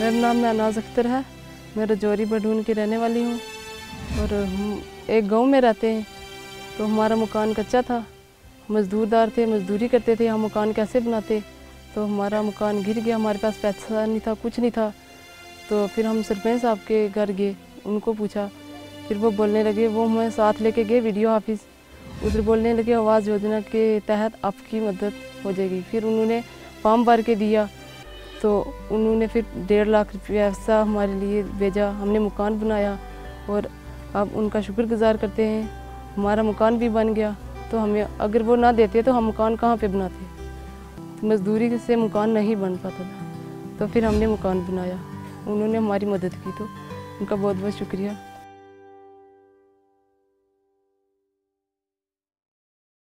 मेरा नाम नानाज अख्तर है। मैं रजौरी बडून की रहने वाली हूँ। और हम एक गाँव में रहते हैं। तो हमारा मकान कच्चा था। मज़दूरदार थे, मज़दूरी करते थे। हम मकान कैसे बनाते? तो हमारा मकान गिर गया। हमारे पास पैसा नहीं था, कुछ नहीं था। तो फिर हम सरपंच साहब के घर गए। उनको पूछा। फिर वो बोलने लगे, वो हमें साथ लेके गए वीडियो ऑफ़िस। उधर बोलने लगे, आवाज़ योजना के तहत आपकी मदद हो जाएगी। फिर उन्होंने फॉर्म भर के दिया। तो उन्होंने फिर डेढ़ लाख रुपया ऐसा हमारे लिए भेजा। हमने मकान बनाया और अब उनका शुक्रगुजार करते हैं। हमारा मकान भी बन गया तो हमें अगर वो ना देते तो हम मकान कहाँ पे बनाते? मजदूरी से मकान नहीं बन पाता था तो फिर हमने मकान बनाया। उन्होंने हमारी मदद की तो उनका बहुत बहुत शुक्रिया।